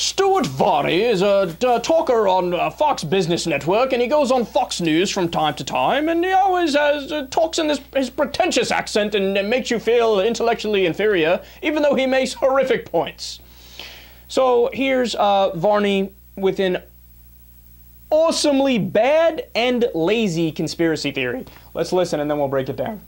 Stuart Varney is a, talker on uh, Fox Business Network, and he goes on Fox News from time to time, and he always has, uh, talks in this his pretentious accent and it makes you feel intellectually inferior, even though he makes horrific points. So here's uh, Varney with an awesomely bad and lazy conspiracy theory. Let's listen, and then we'll break it down.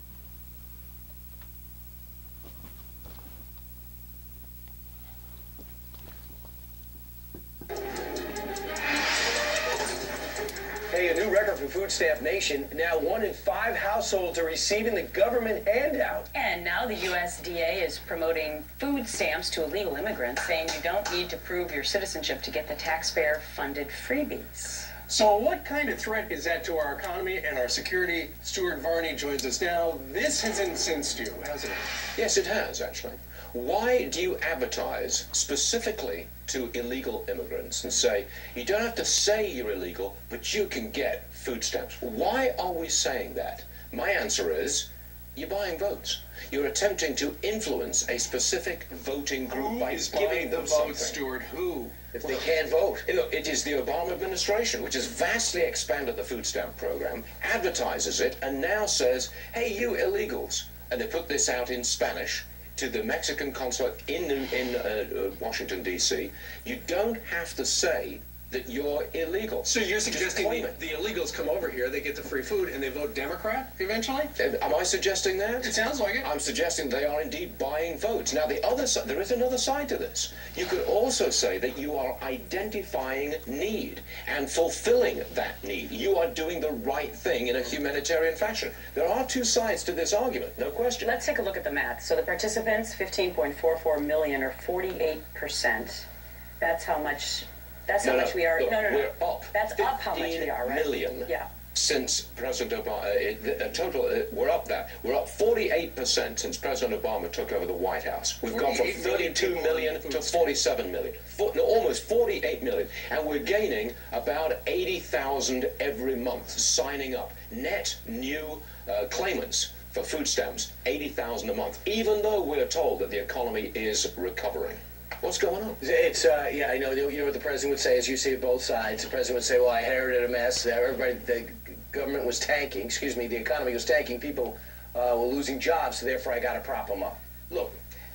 Hey, a new record for Food Stamp Nation. Now, one in five households are receiving the government handout. And now the USDA is promoting food stamps to illegal immigrants, saying you don't need to prove your citizenship to get the taxpayer funded freebies. So, what kind of threat is that to our economy and our security? Stuart Varney joins us now. This has incensed you, hasn't it? Yes, it has, actually. Why do you advertise specifically to illegal immigrants and say, you don't have to say you're illegal, but you can get food stamps? Why are we saying that? My answer is, you're buying votes. You're attempting to influence a specific voting group Who by is giving buying the them vote. Stuart? Who? If they can't vote. Look, it is the Obama administration, which has vastly expanded the food stamp program, advertises it, and now says, hey, you illegals. And they put this out in Spanish to the Mexican consulate in, in uh, uh, Washington, D.C. You don't have to say that you're illegal. So, you're suggesting the, the illegals come over here, they get the free food, and they vote Democrat eventually? Am I suggesting that? It sounds like it. I'm suggesting they are indeed buying votes. Now, the other side, there is another side to this. You could also say that you are identifying need and fulfilling that need. You are doing the right thing in a humanitarian fashion. There are two sides to this argument, no question. Let's take a look at the math. So the participants, 15.44 million, or 48%. That's how much. That's how No, no, much we are. no, no, no. We're up. That's up how much we are, right? million Yeah. Since President Obama, uh, uh, total, uh, we're up that. We're up 48% since President Obama took over the White House. We've gone from 48 million 32 people million on to 47 million. Four, no, almost 48 million. And we're gaining about 80,000 every month signing up. Net new uh, claimants for food stamps, 80,000 a month, even though we're told that the economy is recovering. What's going on? It's uh, yeah, I know. You know what the president would say is you see both sides. The president would say, "Well, I inherited a mess. Everybody, the government was tanking. Excuse me, the economy was tanking. People uh, were losing jobs, so therefore I got to prop them up." Look,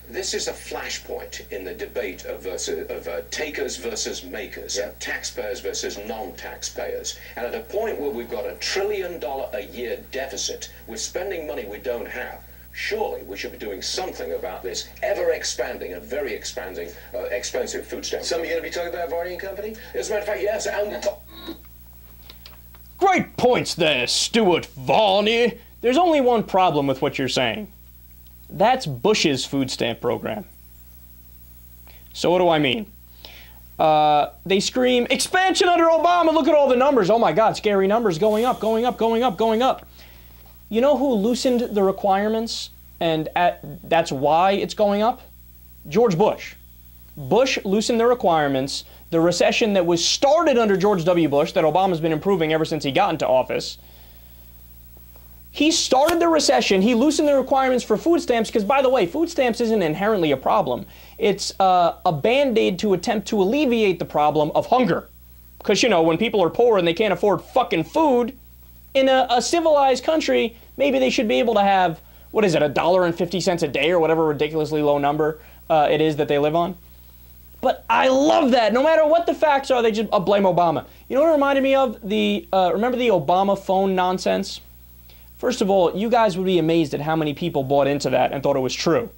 this is a flashpoint in the debate of, versus, of uh, takers versus makers, Yeah. taxpayers versus non-taxpayers. And at a point where we've got a trillion dollar a year deficit, we're spending money we don't have. Surely we should be doing something about this ever expanding and very expanding, uh, expensive food stamp. Some are going to be talking about Varney and Company? As a matter of fact, yes, and Great points there, Stuart Varney. There's only one problem with what you're saying. That's Bush's food stamp program. So what do I mean? Uh, they scream expansion under Obama. Look at all the numbers. Oh my God, scary numbers going up, going up, going up, going up. You know who loosened the requirements, and at, that's why it's going up? George Bush. Bush loosened the requirements. The recession that was started under George W. Bush, that Obama's been improving ever since he got into office, he started the recession. He loosened the requirements for food stamps because, by the way, food stamps isn't inherently a problem. It's uh, a band aid to attempt to alleviate the problem of hunger. Because, you know, when people are poor and they can't afford fucking food, in a, a civilized country, maybe they should be able to have, what is it, a dollar and 50 cents a day or whatever ridiculously low number uh, it is that they live on. But I love that. No matter what the facts are, they just uh, blame Obama. You know what it reminded me of? The uh, remember the Obama phone nonsense. First of all, you guys would be amazed at how many people bought into that and thought it was true.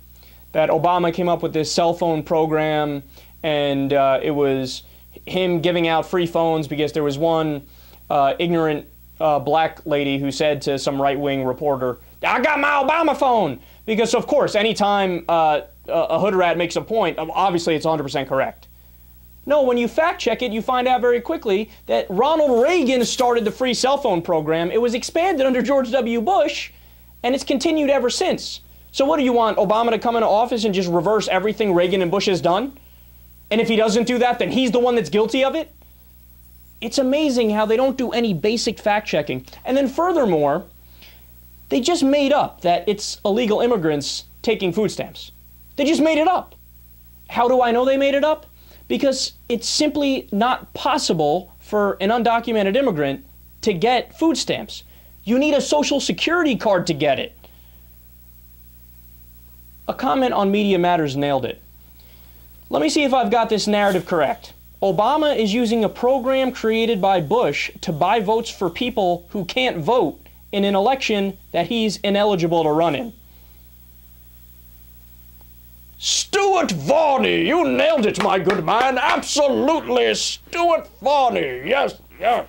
That Obama came up with this cell phone program, and uh, it was him giving out free phones because there was one uh, ignorant uh, black lady who said to some right-wing reporter, "I got my Obama phone," because of course, anytime uh, a hood rat makes a point, obviously it's 100% correct. No, when you fact check it, you find out very quickly that Ronald Reagan started the free cell phone program. It was expanded under George W. Bush, and it's continued ever since. So, what do you want? Obama to come into office and just reverse everything Reagan and Bush has done? And if he doesn't do that, then he's the one that's guilty of it? It's amazing how they don't do any basic fact checking. And then, furthermore, they just made up that it's illegal immigrants taking food stamps. They just made it up. How do I know they made it up? because it's simply not possible for an undocumented immigrant to get food stamps. You need a social security card to get it. A comment on Media Matters nailed it. Let me see if I've got this narrative correct. Obama is using a program created by Bush to buy votes for people who can't vote in an election that he's ineligible to run in. Stuart Varney, you nailed it, my good man. Absolutely, Stuart Varney. Yes, yes.